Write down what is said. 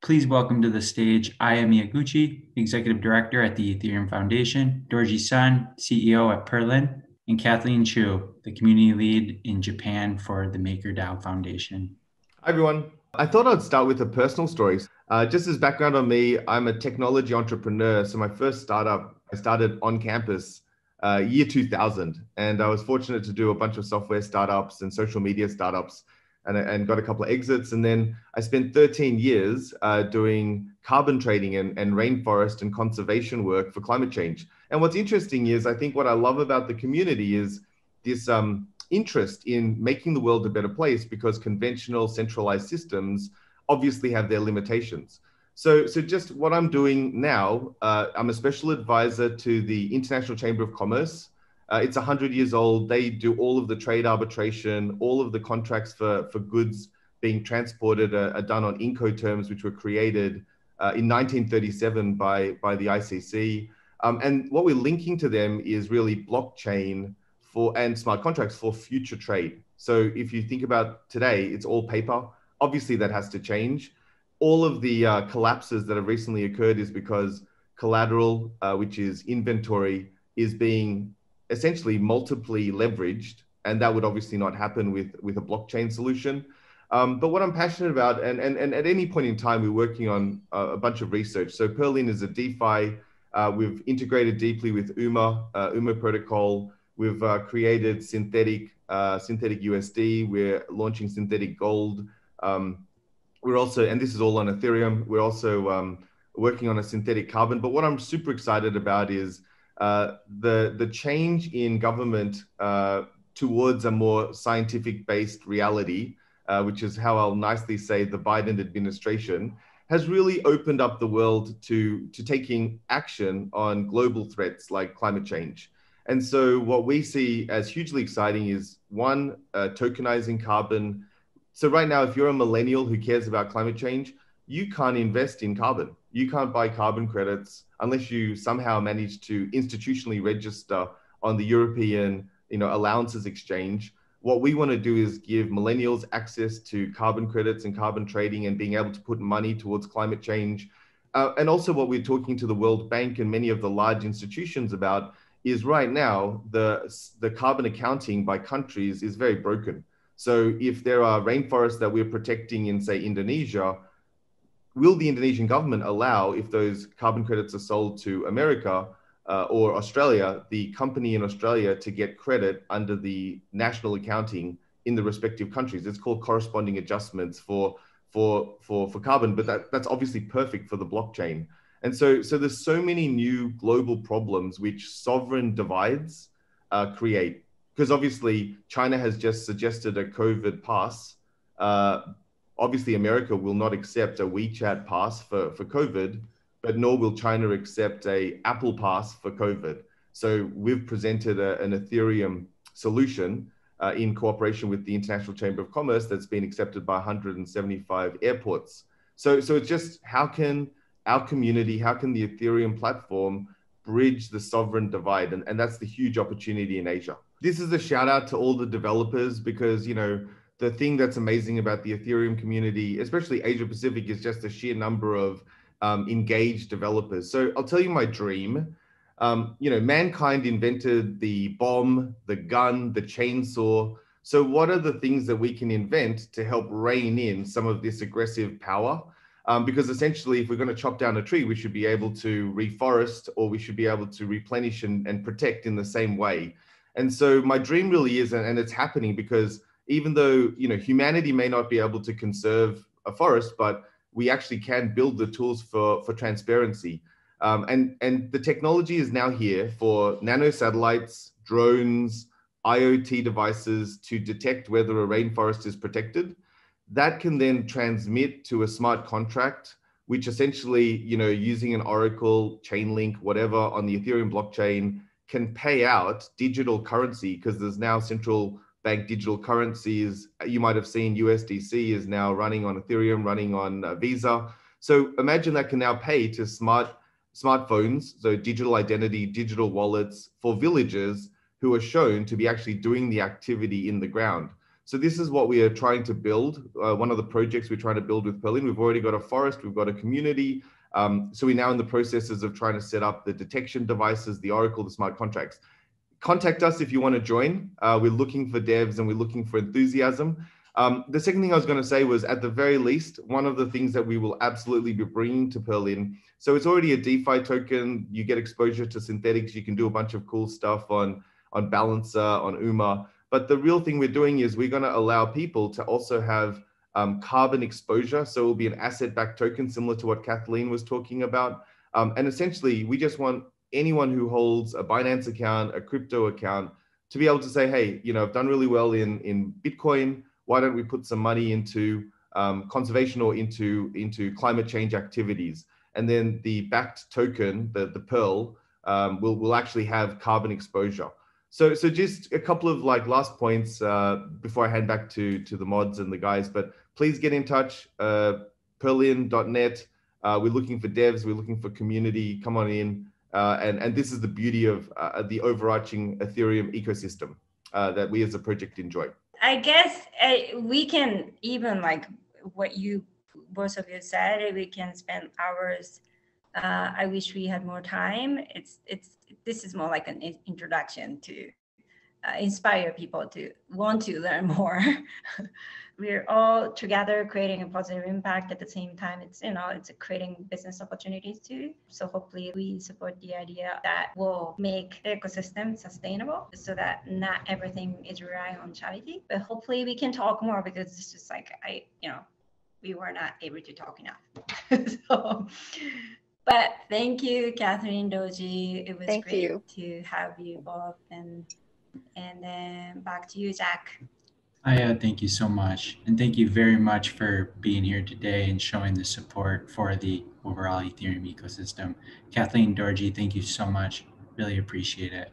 Please welcome to the stage Aya Miyaguchi, Executive Director at the Ethereum Foundation, Dorjee Sun, CEO at Perlin, and Kathleen Chu, the Community Lead in Japan for the MakerDAO Foundation. Hi, everyone. I thought I'd start with a personal story. Uh, just as background on me, I'm a technology entrepreneur. So my first startup, I started on campus uh, year 2000. And I was fortunate to do a bunch of software startups and social media startups and, and got a couple of exits. And then I spent 13 years uh, doing carbon trading and, and rainforest and conservation work for climate change. And what's interesting is I think what I love about the community is this um, interest in making the world a better place because conventional centralized systems obviously have their limitations. So, so just what I'm doing now, uh, I'm a special advisor to the International Chamber of Commerce uh, it's 100 years old. They do all of the trade arbitration, all of the contracts for, for goods being transported are, are done on Incoterms, which were created uh, in 1937 by, by the ICC. Um, and what we're linking to them is really blockchain for and smart contracts for future trade. So if you think about today, it's all paper. Obviously, that has to change. All of the uh, collapses that have recently occurred is because collateral, uh, which is inventory, is being essentially multiply leveraged, and that would obviously not happen with with a blockchain solution. Um, but what I'm passionate about, and, and, and at any point in time, we're working on a, a bunch of research. So Perlin is a DeFi. Uh, we've integrated deeply with UMA, uh, UMA protocol. We've uh, created synthetic uh, synthetic USD. We're launching synthetic gold. Um, we're also, and this is all on Ethereum. We're also um, working on a synthetic carbon. But what I'm super excited about is the the change in government uh, towards a more scientific based reality, uh, which is how I'll nicely say the Biden administration has really opened up the world to to taking action on global threats like climate change. And so what we see as hugely exciting is one uh, tokenizing carbon. So right now, if you're a millennial who cares about climate change, you can't invest in carbon. You can't buy carbon credits unless you somehow manage to institutionally register on the European you know, allowances exchange. What we want to do is give millennials access to carbon credits and carbon trading and being able to put money towards climate change. Uh, and also, what we're talking to the World Bank and many of the large institutions about is right now the, the carbon accounting by countries is very broken. So, if there are rainforests that we're protecting in, say, Indonesia, will the Indonesian government allow, if those carbon credits are sold to America uh, or Australia, the company in Australia to get credit under the national accounting in the respective countries? It's called corresponding adjustments for for for for carbon, but that, that's obviously perfect for the blockchain. And so so there's so many new global problems which sovereign divides uh, create. Because obviously China has just suggested a COVID pass. Uh, obviously America will not accept a WeChat pass for, for COVID, but nor will China accept a Apple pass for COVID. So we've presented a, an Ethereum solution uh, in cooperation with the International Chamber of Commerce that's been accepted by 175 airports. So, so it's just how can our community, how can the Ethereum platform bridge the sovereign divide? And, and that's the huge opportunity in Asia. This is a shout out to all the developers because, you know, the thing that's amazing about the Ethereum community, especially Asia Pacific, is just the sheer number of um, engaged developers. So I'll tell you my dream. Um, you know, mankind invented the bomb, the gun, the chainsaw. So what are the things that we can invent to help rein in some of this aggressive power? Um, because essentially, if we're going to chop down a tree, we should be able to reforest or we should be able to replenish and, and protect in the same way. And so my dream really is, and it's happening because even though you know humanity may not be able to conserve a forest, but we actually can build the tools for for transparency. Um, and and the technology is now here for nano satellites, drones, IoT devices to detect whether a rainforest is protected. That can then transmit to a smart contract, which essentially, you know, using an Oracle, Chainlink, whatever on the Ethereum blockchain, can pay out digital currency because there's now central bank digital currencies. You might have seen USDC is now running on Ethereum, running on uh, Visa. So imagine that can now pay to smart smartphones, so digital identity, digital wallets for villagers who are shown to be actually doing the activity in the ground. So this is what we are trying to build. Uh, one of the projects we're trying to build with Perlin. We've already got a forest, we've got a community. Um, so we're now in the processes of trying to set up the detection devices, the Oracle, the smart contracts. Contact us if you want to join. Uh, we're looking for devs and we're looking for enthusiasm. Um, the second thing I was going to say was, at the very least, one of the things that we will absolutely be bringing to Perlin. So it's already a DeFi token. You get exposure to synthetics. You can do a bunch of cool stuff on on Balancer, on UMA. But the real thing we're doing is we're going to allow people to also have um, carbon exposure. So it will be an asset backed token, similar to what Kathleen was talking about. Um, and essentially, we just want anyone who holds a Binance account, a crypto account, to be able to say, hey, you know, I've done really well in, in Bitcoin. Why don't we put some money into um, conservation or into, into climate change activities? And then the backed token, the, the Pearl, um, will, will actually have carbon exposure. So, so just a couple of like last points uh, before I hand back to to the mods and the guys. But please get in touch. Uh, Perlin.net. Uh, we're looking for devs. We're looking for community. Come on in. Uh, and and this is the beauty of uh, the overarching Ethereum ecosystem uh, that we as a project enjoy. I guess uh, we can even like what you both of you said. We can spend hours uh, I wish we had more time. It's it's this is more like an introduction to uh, inspire people to want to learn more. We're all together creating a positive impact at the same time. It's you know it's creating business opportunities too. So hopefully we support the idea that will make the ecosystem sustainable, so that not everything is relying on charity. But hopefully we can talk more because it's just like I you know we were not able to talk enough. so but thank you, Catherine Dorjee. It was thank great you. to have you both. And and then back to you, Zach. Aya, thank you so much. And thank you very much for being here today and showing the support for the overall Ethereum ecosystem. Kathleen Dorjee, thank you so much. Really appreciate it.